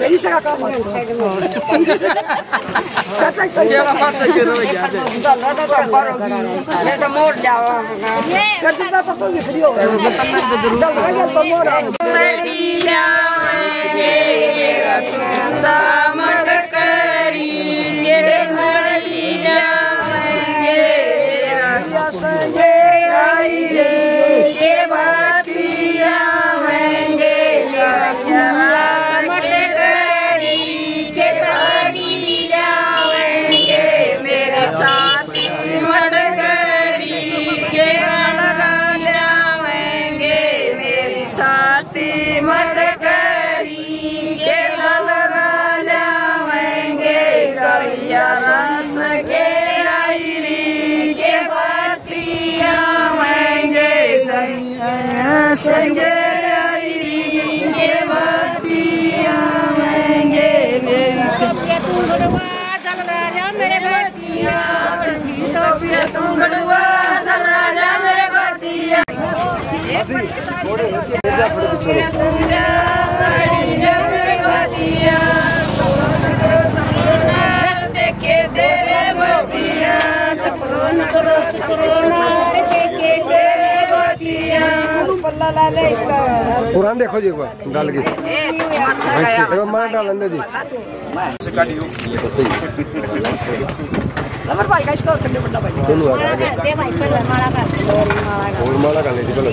तेरी से का काम Kira mata kira ya. Dalla da da paro ये तो मोड़ जाओ कर दूँगा तो तुम फ्री हो चल रहा तो मोड़ लड़ी जाएँगे दामट sing it. पुरान देखो जी एक बार डाल के मार डाल अंदर जी। नंबर भाई का इसका करने पड़ता भाई दोनों आ गए और माला डाल। दी बोलो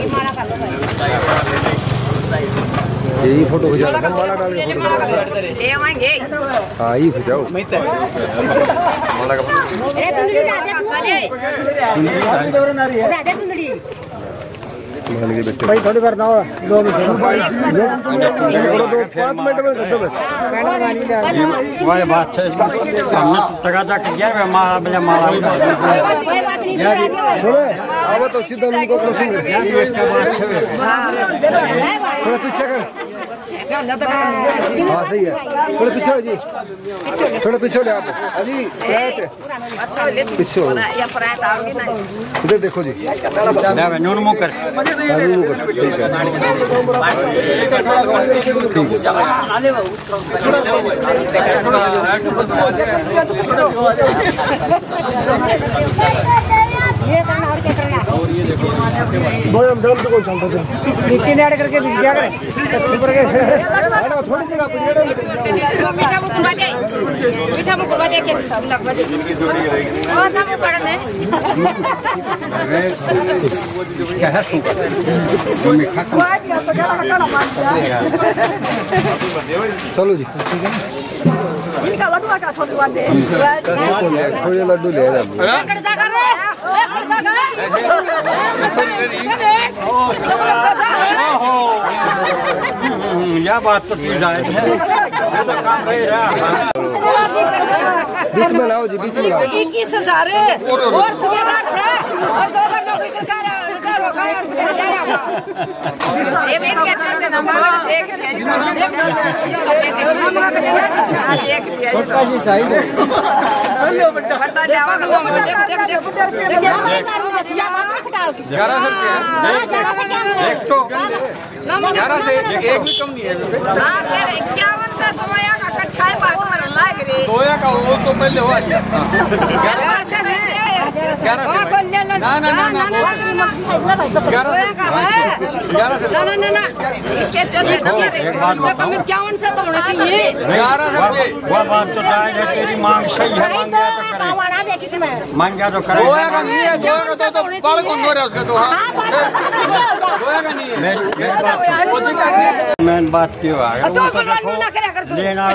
यही फ़ोटो खिंचा लो माला डाल। के फ़ोटो लो। हाँ ये खिंचाओ। माला का फ़ोटो मान के बैठे भाई थोड़ी करना दो मिनट। पाँच मिनट में दो बस वही बात है इसका हमने चकाचक किया है माला बजा माला यार अब तो सीधा उनको क्रॉसिंग थोड़ा पीछे कर। हाँ सही है थोड़ा पीछे हो जी थोड़े पीछे हो ले आप अजी पीछे हो इधर देखो जी नून मुँह कर हाँ, रूम को, ठीक है नीचे ने ऐड करके बिक गया करे ऊपर के हाँ, थोड़ी जगह पे डेढ़ मिनट मीठा मुकुलवा दे मीठा मुकुलवा दे के लगवा दे और सब पड़ने चलो जी इनका लड्डू का छोटू वाले थोड़े लड्डू ले जा यह बात तो ठीक है बीच में लाओ जी, बीच में लाओ। इक्कीस हज़ार। और दो बार नौकरी कर कर हो गया तेरे जा रहा ये भी क्या चलते ना बाबा एक है एक दिया छोटा जी साइड है ग्यारह सौ एक तो ग्यारह से एक भी कम नहीं है हाँ 51 से दोया का कट्ठा बात पर लाग रे दोया का वो तो पहले हुआ लिया ग्यारह से ग्यारह से ना ना ना ना ग्यारह से ग्यारह से ना ना ना ना इसके इक्यावन से तो होना चाहिए तेरी मांग सही है मांग गया तो करे मांग गया करे दोया का नहीं दोया का बाल कौन दो रहा उसका दोया का नहीं वो दिक्कत नहीं है मैंने बात की हुआ है तो बलवान ना करे कर तू लेना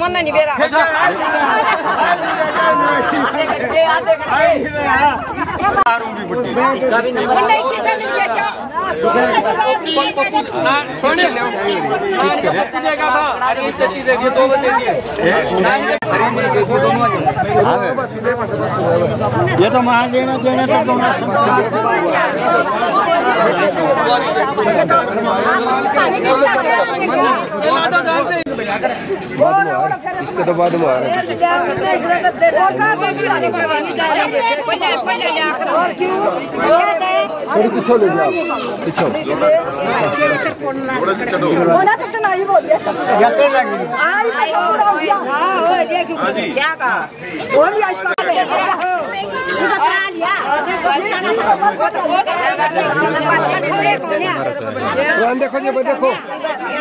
मन नहीं बेरा देगा देगी ये तो मान लेना देना दोनों ਵਾਰੀ इसके तो बाद में आ रहे हैं। थोड़ी पीछे ले जाओ पीछे क्या कहा कुरान देखो जी देखो।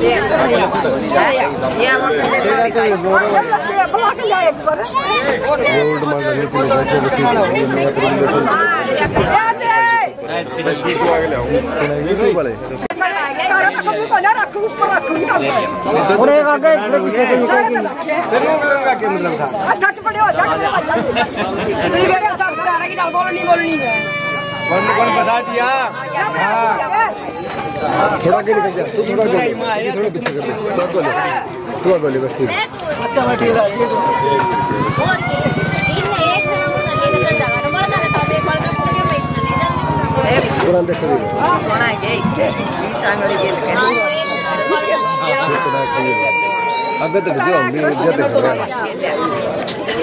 जी गोल्ड माल लगने के लिए बैठे हुए ठीक है। मैं अपने देखो यूट्यूब वाले थोड़ा आगे निकल जा तू थोड़ा आगे थोड़ा पीछे कर दे। थोड़ा गोले थोड़ा गोले बस ठीक। अच्छा मैं ठीक है कुरान देखो जी आगे तक जो हम भी इज़्ज़त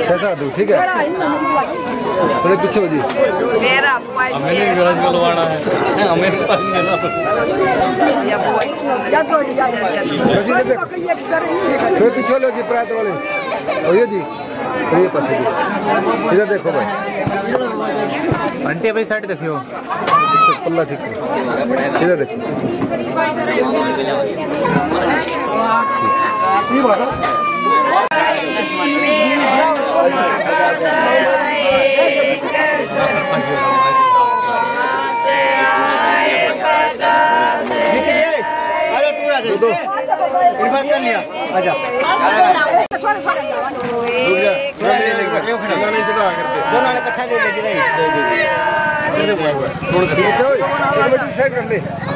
कैसा दूँ ठीक है? थोड़े पीछे हो जी। मेरा बुआ या बुआ थोड़ी पीछे लो जी प्रात वाले। ये जी तो ये पास जी। इधर देखो भाई। आंटी भाई साइड देखियो। पल्ला ठीक है। इधर देखो। दो साइड कर ले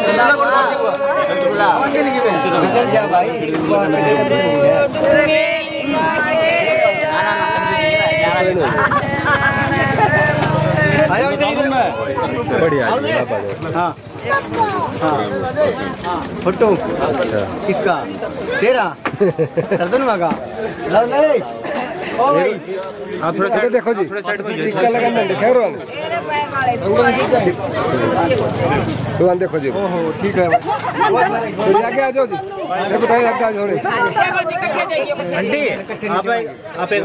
निकला पड़ा है बढ़िया हाँ किसका तेरा सर्दन का लव नहीं हाँ थोड़ा साइड देखो जी। टिक्का लगाना खैर वाले। दुकान देखो जी। ओहो ठीक है। थोड़ी आगे आ जाओ जी। देखो भाई आगे आ जाओ थोड़े आंटी आप आप एक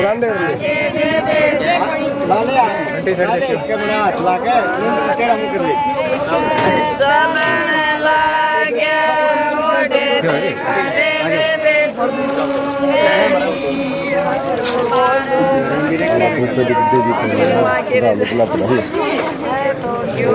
पुरान दे लाले लाले इसके बना हाथ ला के तेरा मुँह कर ले चलने लगे भाग्य ओढ़े करे वे तो क्यों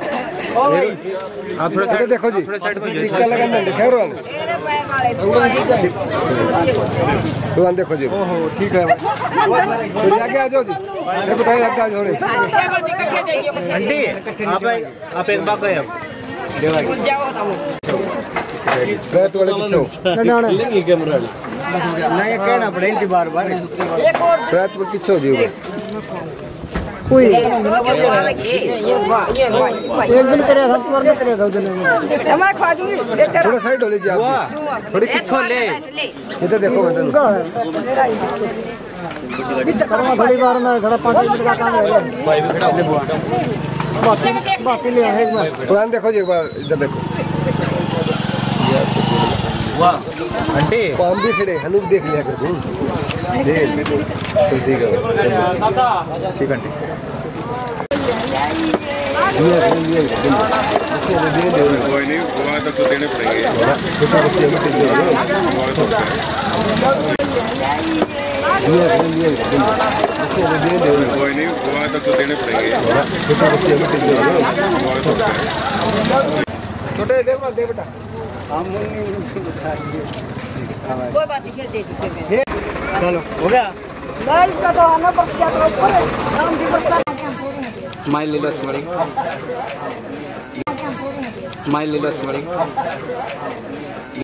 आप थोड़ा साइड देखो जी टिक्का लगाना दिखा रहा दुकान देखो जी ओहो ठीक है आगे आ जाओ जी ये बताइए आगे आ जाओ रे आंटी आप आप एक हो ना ये कहना पड़े बार बार पीछे हो जी एक दिन करे सब पर न करे दो दिन। मैं खा दूँगी ये तेरा। थोड़ा साइड हो लीजिए आप। थोड़ी पीछे ले। इधर देखो मैं करूँगा थोड़ी बार में थोड़ा पाँच मिनट का काम है बाकी बाकी ले आए एक बार। दुकान देखो जी एक बार इधर देखो। आंटी। पाम भी खड़े हनुक देख लिया कर तो। ठीक है। ठीक है आंटी। ये ये कोई नहीं गोवा तक तो देने पड़ेंगे छोटे बच्चे दे दे ये ये ये कोई नहीं गोवा तक तो देने पड़ेंगे छोटे बच्चे दे दे छोटे दे बेटा दे बेटा कोई बात नहीं चलो हो गया लाइव का तो आना बस तो ऊपर है नाम भी बस स्माइल ले लो स्माइल स्माइल ले लो स्माइल